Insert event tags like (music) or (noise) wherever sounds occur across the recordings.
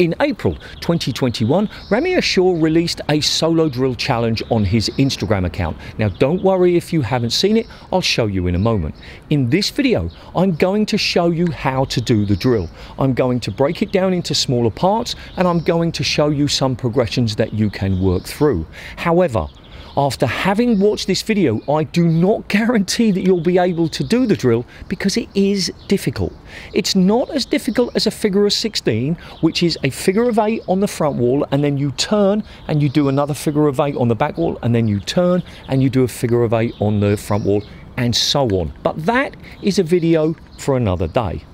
In April 2021, Ramy Ashour released a solo drill challenge on his Instagram account. Now, don't worry if you haven't seen it, I'll show you in a moment. In this video, I'm going to show you how to do the drill. I'm going to break it down into smaller parts and I'm going to show you some progressions that you can work through. However, after having watched this video, I do not guarantee that you'll be able to do the drill because it is difficult. It's not as difficult as a figure of 16, which is a figure of 8 on the front wall, and then you turn and you do another figure of 8 on the back wall, and then you turn and you do a figure of 8 on the front wall, and so on. But that is a video for another day.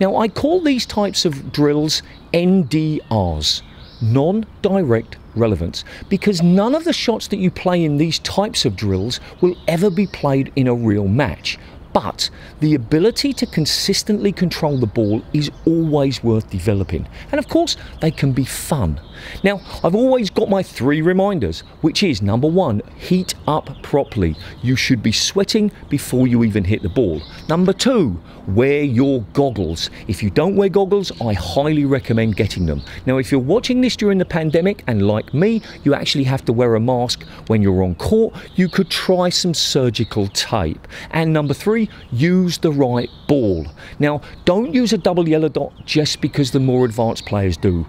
Now, I call these types of drills NDRs non direct relevance because none of the shots that you play in these types of drills will ever be played in a real match. But the ability to consistently control the ball is always worth developing. And of course, they can be fun. Now, I've always got my three reminders, which is number one, heat up properly. You should be sweating before you even hit the ball. Number two, wear your goggles. If you don't wear goggles, I highly recommend getting them. Now, if you're watching this during the pandemic and like me, you actually have to wear a mask when you're on court, you could try some surgical tape. And number three, use the right ball. Now, don't use a double yellow dot just because the more advanced players do.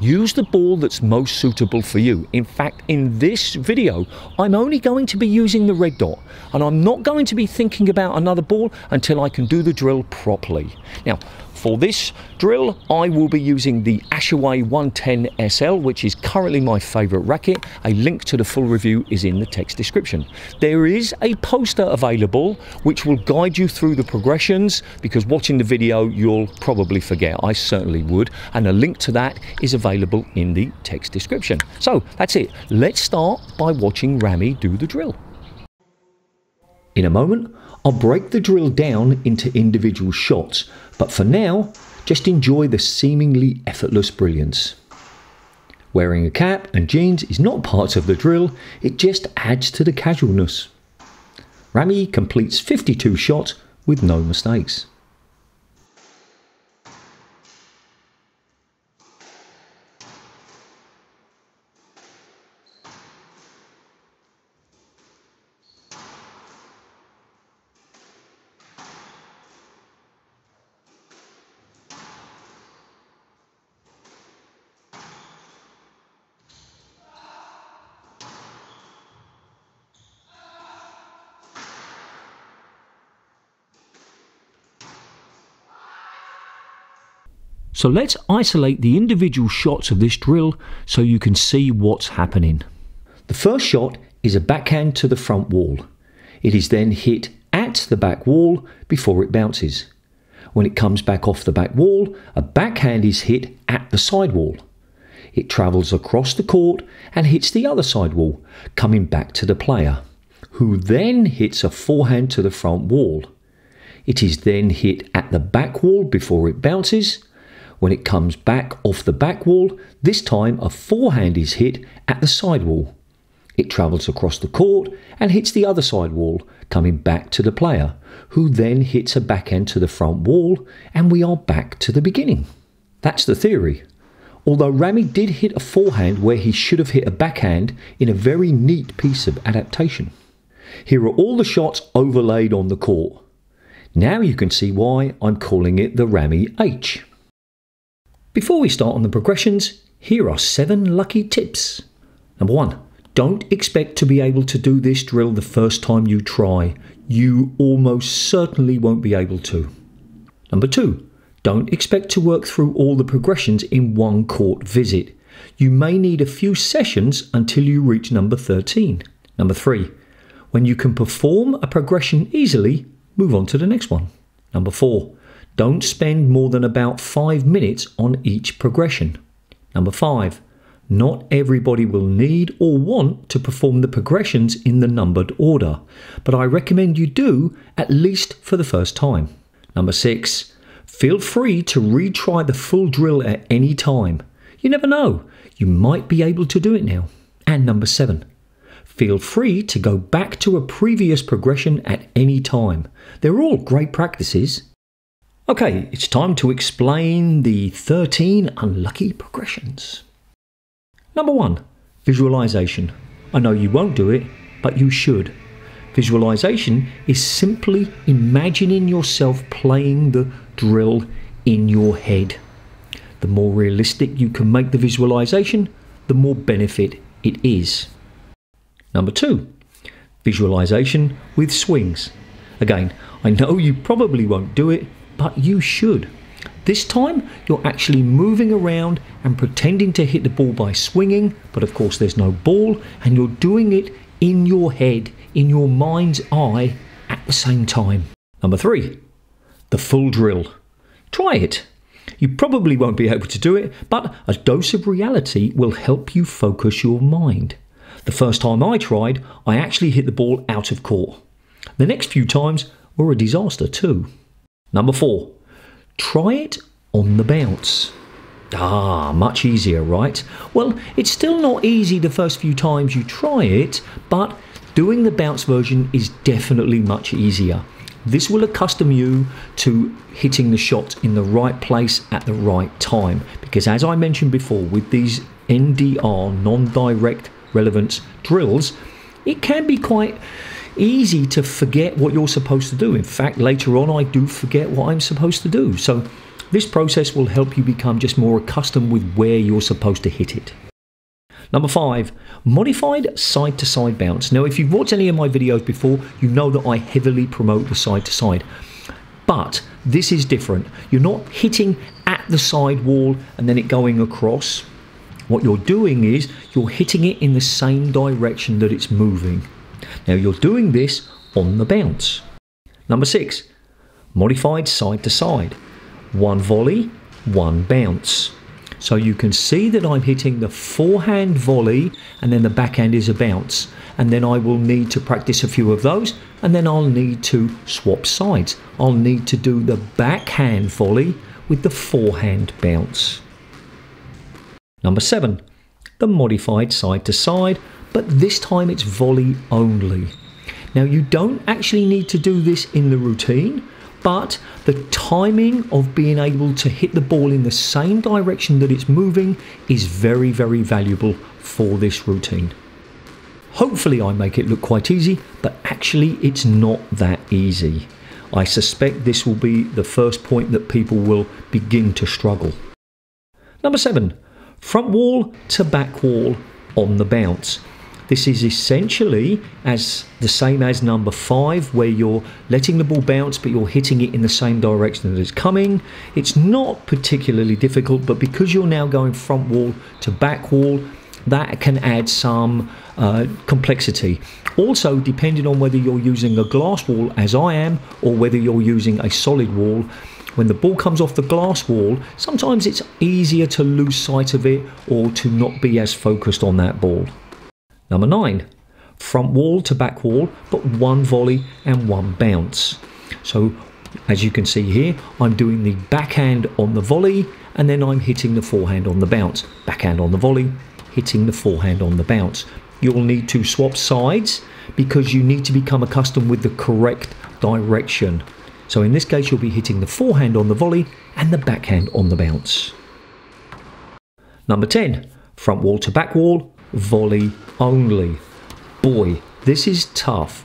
Use the ball that's most suitable for you. In fact, in this video, I'm only going to be using the red dot and I'm not going to be thinking about another ball until I can do the drill properly. Now, for this drill, I will be using the Ashaway 110 SL, which is currently my favourite racket. A link to the full review is in the text description. There is a poster available which will guide you through the progressions because watching the video, you'll probably forget. I certainly would. And a link to that is available in the text description. So that's it. Let's start by watching Ramy do the drill. In a moment, I'll break the drill down into individual shots, but for now, just enjoy the seemingly effortless brilliance. Wearing a cap and jeans is not part of the drill, it just adds to the casualness. Ramy completes 52 shots with no mistakes. So let's isolate the individual shots of this drill so you can see what's happening. The first shot is a backhand to the front wall. It is then hit at the back wall before it bounces. When it comes back off the back wall, a backhand is hit at the side wall. It travels across the court and hits the other side wall, coming back to the player, who then hits a forehand to the front wall. It is then hit at the back wall before it bounces when it comes back off the back wall, this time a forehand is hit at the side wall. It travels across the court and hits the other side wall, coming back to the player, who then hits a backhand to the front wall, and we are back to the beginning. That's the theory. Although Ramy did hit a forehand where he should have hit a backhand in a very neat piece of adaptation. Here are all the shots overlaid on the court. Now you can see why I'm calling it the Ramy H. Before we start on the progressions, here are seven lucky tips. Number one, don't expect to be able to do this drill the first time you try. You almost certainly won't be able to. Number two, don't expect to work through all the progressions in one court visit. You may need a few sessions until you reach number 13. Number three, when you can perform a progression easily, move on to the next one. Number four, don't spend more than about five minutes on each progression. Number five, not everybody will need or want to perform the progressions in the numbered order, but I recommend you do at least for the first time. Number six, feel free to retry the full drill at any time. You never know, you might be able to do it now. And number seven, feel free to go back to a previous progression at any time. They're all great practices. Okay, it's time to explain the 13 unlucky progressions. Number one, visualization. I know you won't do it, but you should. Visualization is simply imagining yourself playing the drill in your head. The more realistic you can make the visualization, the more benefit it is. Number two, visualization with swings. Again, I know you probably won't do it, but you should. This time, you're actually moving around and pretending to hit the ball by swinging, but of course, there's no ball, and you're doing it in your head, in your mind's eye at the same time. Number three, the full drill. Try it. You probably won't be able to do it, but a dose of reality will help you focus your mind. The first time I tried, I actually hit the ball out of court. The next few times were a disaster too. Number four, try it on the bounce. Ah, much easier, right? Well, it's still not easy the first few times you try it, but doing the bounce version is definitely much easier. This will accustom you to hitting the shot in the right place at the right time. Because as I mentioned before, with these NDR non direct relevance drills, it can be quite easy to forget what you're supposed to do. In fact, later on, I do forget what I'm supposed to do. So, this process will help you become just more accustomed with where you're supposed to hit it. Number five, modified side to side bounce. Now, if you've watched any of my videos before, you know that I heavily promote the side to side. But this is different. You're not hitting at the side wall and then it going across. What you're doing is you're hitting it in the same direction that it's moving. Now, you're doing this on the bounce. Number six, modified side to side. One volley, one bounce. So you can see that I'm hitting the forehand volley and then the backhand is a bounce. And then I will need to practice a few of those and then I'll need to swap sides. I'll need to do the backhand volley with the forehand bounce. Number seven, the modified side to side, but this time it's volley only. Now you don't actually need to do this in the routine but the timing of being able to hit the ball in the same direction that it's moving is very, very valuable for this routine. Hopefully, I make it look quite easy, but actually, it's not that easy. I suspect this will be the first point that people will begin to struggle. Number seven, front wall to back wall on the bounce. This is essentially as the same as number five, where you're letting the ball bounce, but you're hitting it in the same direction that it's coming. It's not particularly difficult, but because you're now going front wall to back wall, that can add some uh, complexity. Also, depending on whether you're using a glass wall, as I am, or whether you're using a solid wall, when the ball comes off the glass wall, sometimes it's easier to lose sight of it or to not be as focused on that ball. Number nine, front wall to back wall, but one volley and one bounce. So as you can see here, I'm doing the backhand on the volley and then I'm hitting the forehand on the bounce. Backhand on the volley, hitting the forehand on the bounce. You'll need to swap sides because you need to become accustomed with the correct direction. So in this case, you'll be hitting the forehand on the volley and the backhand on the bounce. Number 10, front wall to back wall, volley only. Boy, this is tough.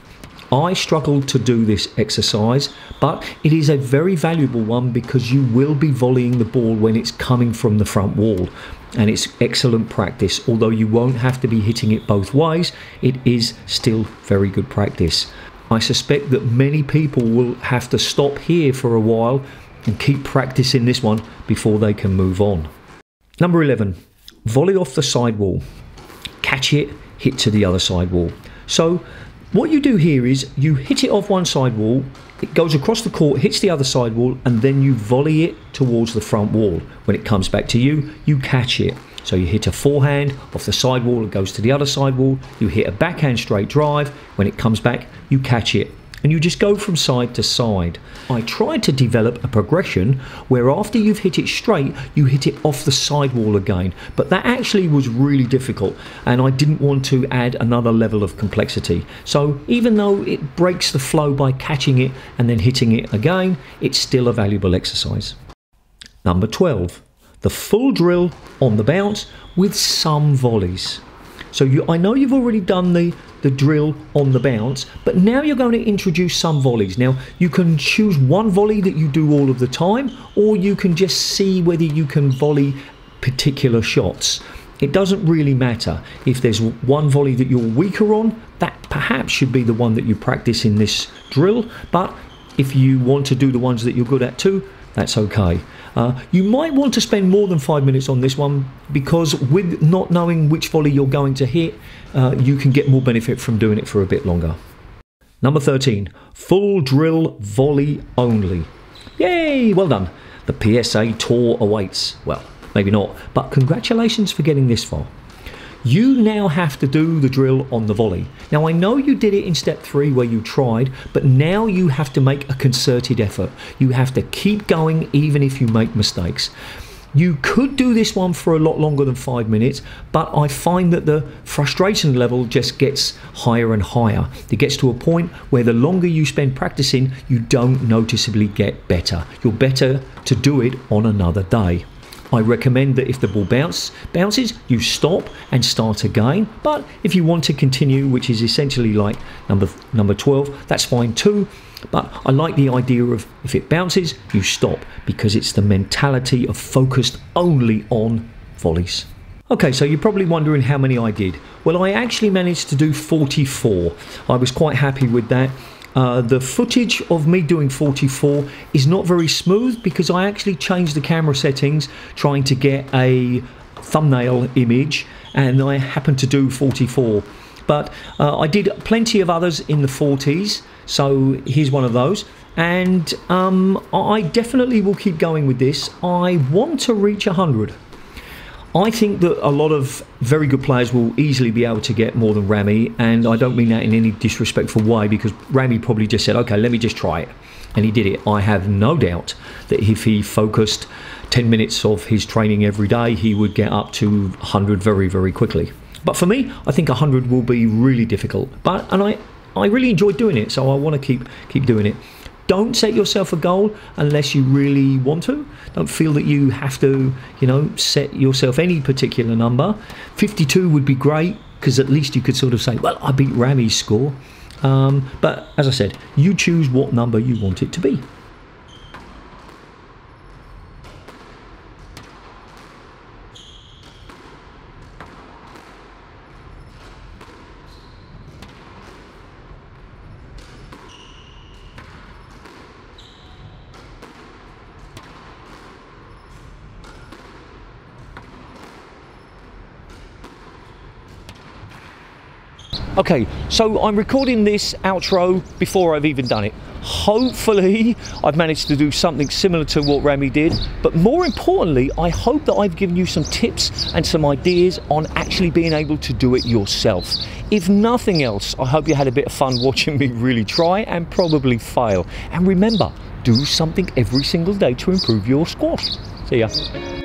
I struggled to do this exercise, but it is a very valuable one because you will be volleying the ball when it's coming from the front wall. And it's excellent practice. Although you won't have to be hitting it both ways, it is still very good practice. I suspect that many people will have to stop here for a while and keep practicing this one before they can move on. Number 11, volley off the sidewall catch it, hit to the other side wall. So what you do here is you hit it off one side wall, it goes across the court, hits the other side wall, and then you volley it towards the front wall. When it comes back to you, you catch it. So you hit a forehand off the side wall, it goes to the other side wall, you hit a backhand straight drive, when it comes back, you catch it. And you just go from side to side. I tried to develop a progression where after you've hit it straight, you hit it off the sidewall again, but that actually was really difficult and I didn't want to add another level of complexity. So even though it breaks the flow by catching it and then hitting it again, it's still a valuable exercise. Number 12, the full drill on the bounce with some volleys. So you, I know you've already done the, the drill on the bounce, but now you're going to introduce some volleys. Now you can choose one volley that you do all of the time, or you can just see whether you can volley particular shots. It doesn't really matter. If there's one volley that you're weaker on, that perhaps should be the one that you practice in this drill. But if you want to do the ones that you're good at too, that's okay. Uh, you might want to spend more than five minutes on this one because with not knowing which volley you're going to hit, uh, you can get more benefit from doing it for a bit longer. Number 13, full drill volley only. Yay, well done. The PSA tour awaits. Well, maybe not, but congratulations for getting this far. You now have to do the drill on the volley. Now, I know you did it in step three where you tried, but now you have to make a concerted effort. You have to keep going even if you make mistakes. You could do this one for a lot longer than five minutes, but I find that the frustration level just gets higher and higher. It gets to a point where the longer you spend practicing, you don't noticeably get better. You're better to do it on another day. I recommend that if the ball bounce, bounces, you stop and start again. But if you want to continue, which is essentially like number number 12, that's fine too. But I like the idea of if it bounces, you stop because it's the mentality of focused only on volleys. Okay, so you're probably wondering how many I did. Well, I actually managed to do 44. I was quite happy with that. Uh, the footage of me doing 44 is not very smooth because I actually changed the camera settings trying to get a thumbnail image and I happened to do 44 but uh, I did plenty of others in the 40s so here's one of those. And um, I definitely will keep going with this. I want to reach 100 I think that a lot of very good players will easily be able to get more than Ramy, and I don't mean that in any disrespectful way because Ramy probably just said, okay, let me just try it. And he did it. I have no doubt that if he focused 10 minutes of his training every day, he would get up to 100 very, very quickly. But for me, I think 100 will be really difficult. But and I, I really enjoyed doing it, so I want to keep keep doing it. Don't set yourself a goal unless you really want to. Don't feel that you have to, you know, set yourself any particular number. 52 would be great because at least you could sort of say, well, I beat Ramy's score. Um, but as I said, you choose what number you want it to be. Okay, so I'm recording this outro before I've even done it. Hopefully, I've managed to do something similar to what Ramy did, but more importantly, I hope that I've given you some tips and some ideas on actually being able to do it yourself. If nothing else, I hope you had a bit of fun (laughs) watching me really try and probably fail. And remember, do something every single day to improve your squash. See ya.